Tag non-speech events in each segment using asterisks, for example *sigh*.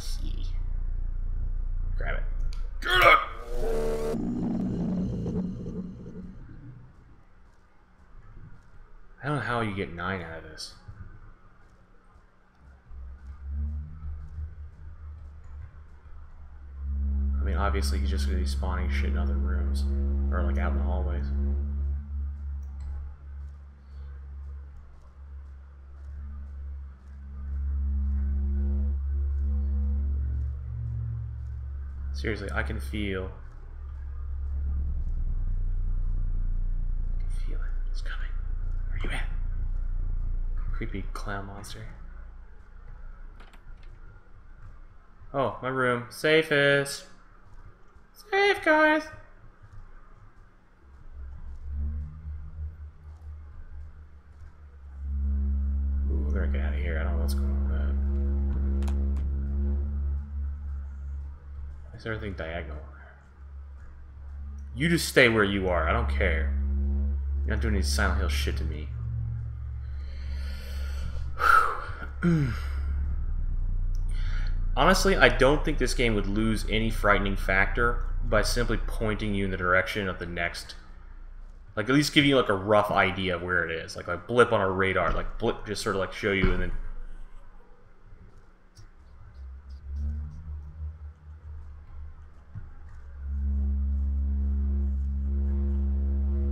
see. Grab it. Get it! I don't know how you get nine out of this. I mean, obviously he's just gonna be spawning shit in other rooms. Or like out in the hallways. Seriously, I can feel. I can feel it. It's coming. Where you at? Creepy clown monster. Oh, my room. Safest. Safe, guys. Ooh, we better get out of here. I don't know what's going on Is everything diagonal? You just stay where you are. I don't care. You're not doing any Silent Hill shit to me. *sighs* Honestly, I don't think this game would lose any frightening factor by simply pointing you in the direction of the next like at least give you like a rough idea of where it is like like blip on a radar like blip just sort of like show you and then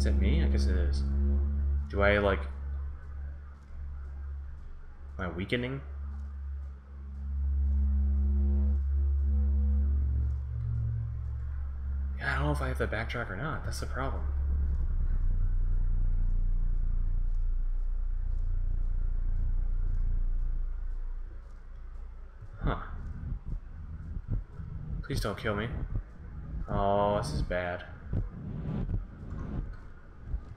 is that me i guess it is do i like am i weakening Yeah, I don't know if I have to backtrack or not. That's the problem. Huh. Please don't kill me. Oh, this is bad.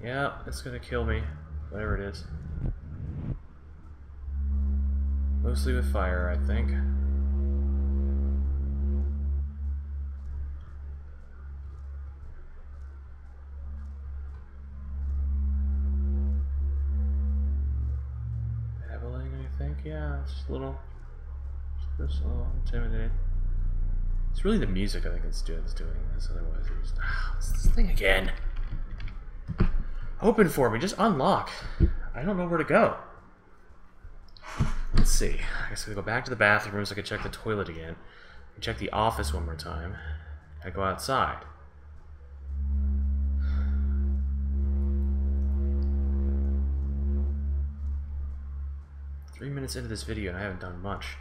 Yeah, it's gonna kill me. Whatever it is. Mostly with fire, I think. Babbling, I think. Yeah, it's just a little, just a little intimidating. It's really the music I think it's doing, doing this. Otherwise, it's just, *sighs* it's this thing again. Open for me, just unlock. I don't know where to go. Let's see. I guess we go back to the bathroom so I can check the toilet again. Check the office one more time. I go outside. Three minutes into this video and I haven't done much.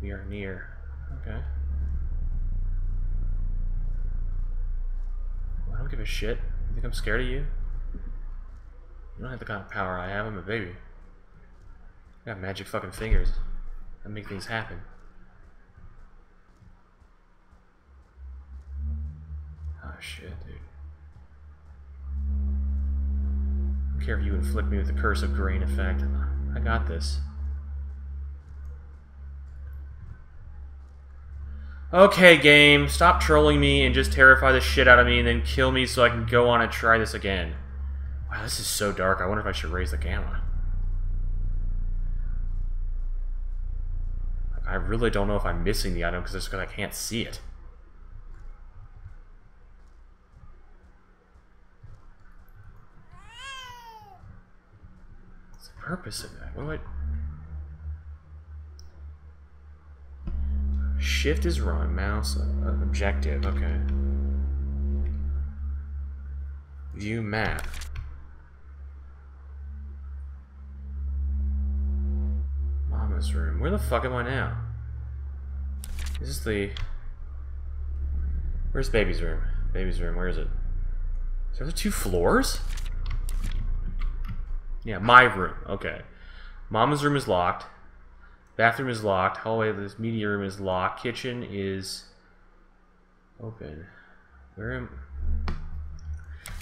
We are near. Okay. Well, I don't give a shit. You think I'm scared of you? You don't have the kind of power I have. I'm a baby. I got magic fucking fingers that make things happen. Oh shit, dude. I don't care if you inflict me with the curse of grain effect. I got this. Okay, game, stop trolling me and just terrify the shit out of me and then kill me so I can go on and try this again. Wow, this is so dark. I wonder if I should raise the camera. I really don't know if I'm missing the item because because I can't see it. What's the purpose of that? What do I... Shift is run, mouse, uh, objective, okay. View map. Mama's room. Where the fuck am I now? This Is the... Where's baby's room? Baby's room, where is it? Is there two floors? Yeah, my room. Okay. Mama's room is locked. Bathroom is locked. Hallway, this media room is locked. Kitchen is open. Where am...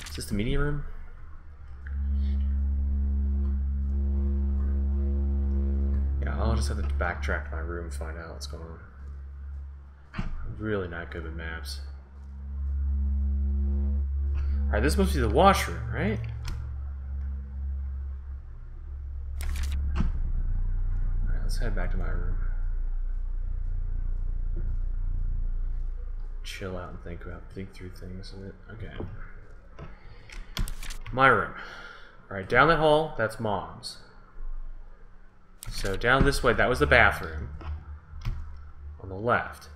Is this the media room? Yeah, I'll just have to backtrack my room and find out what's going on. I'm really not good with maps. Alright, this must be the washroom, right? Let's head back to my room. Chill out and think about think through things. a bit. Okay. My room. Alright, down that hall, that's mom's. So down this way, that was the bathroom. On the left.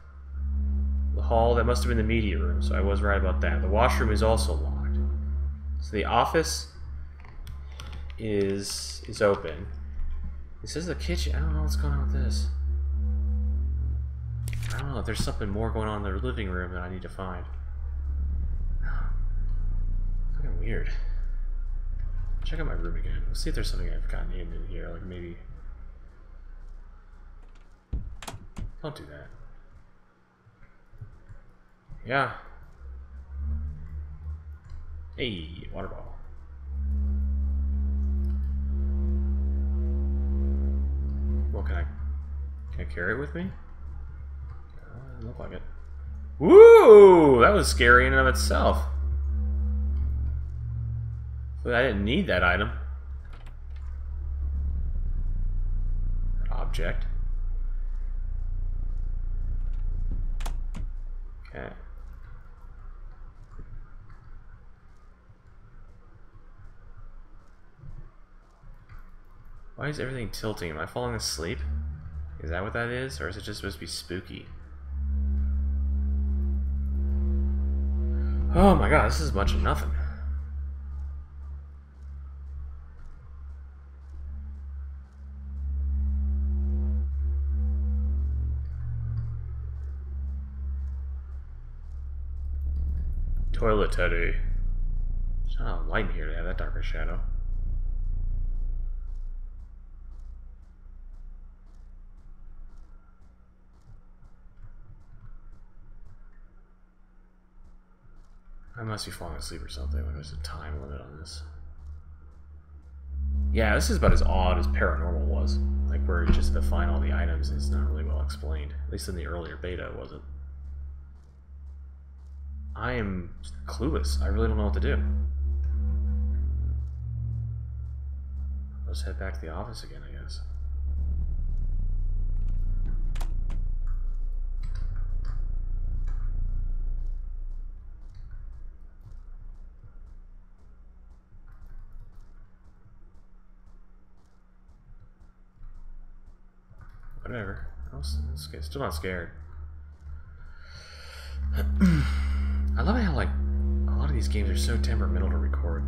The hall, that must have been the media room, so I was right about that. The washroom is also locked. So the office is is open. This is the kitchen. I don't know what's going on with this. I don't know if there's something more going on in the living room that I need to find. *sighs* Fucking weird. Check out my room again. Let's see if there's something I've gotten in in here. Like maybe. Don't do that. Yeah. Hey, water bottle. Well, can I can I carry it with me? Uh, look like it. Woo! That was scary in and of itself. But I didn't need that item. Object. Okay. Why is everything tilting? Am I falling asleep? Is that what that is? Or is it just supposed to be spooky? Oh my god, this is a bunch of nothing. Toilet teddy. There's not enough light in here to have that darker shadow. I must be falling asleep or something. Like there's a time limit on this. Yeah, this is about as odd as paranormal was. Like where you just to find all the items is not really well explained. At least in the earlier beta, it wasn't. I am clueless. I really don't know what to do. Let's head back to the office again, I guess. Whatever. I was, still not scared. *clears throat* I love how like a lot of these games are so temperamental to record.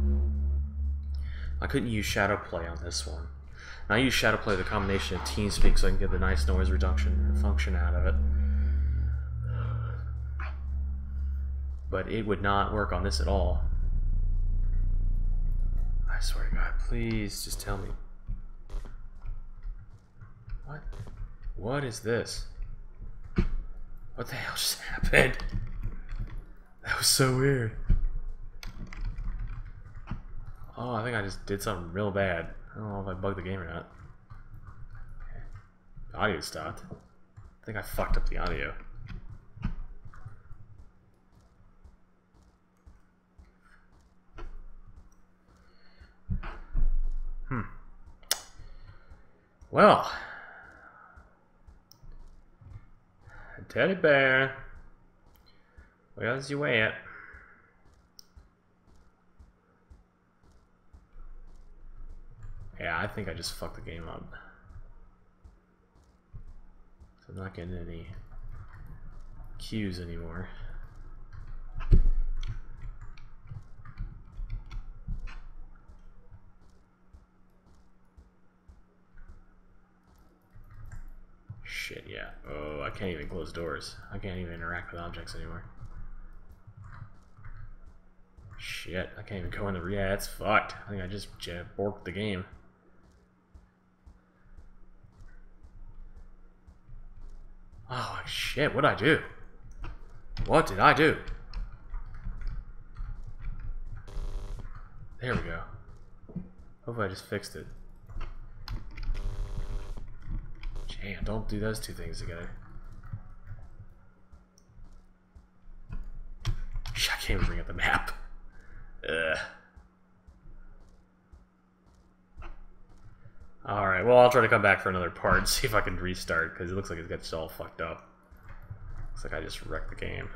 I couldn't use ShadowPlay on this one. And I use ShadowPlay the combination of TeamSpeak so I can get the nice noise reduction function out of it. But it would not work on this at all. I swear to God, please just tell me. What? What is this? What the hell just *laughs* happened? That was so weird. Oh, I think I just did something real bad. I don't know if I bugged the game or not. The audio stopped. I think I fucked up the audio. Hmm. Well. Teddy bear. Where's your way at? Yeah, I think I just fucked the game up. So I'm not getting any cues anymore. Shit, yeah. Oh, I can't even close doors. I can't even interact with objects anymore. Shit, I can't even go in the... Yeah, it's fucked. I think I just borked the game. Oh, shit, what'd I do? What did I do? There we go. Hopefully I just fixed it. Damn, don't do those two things together. I can't even bring up the map. Ugh. Alright, well, I'll try to come back for another part and *laughs* see if I can restart, because it looks like it gets all fucked up. Looks like I just wrecked the game.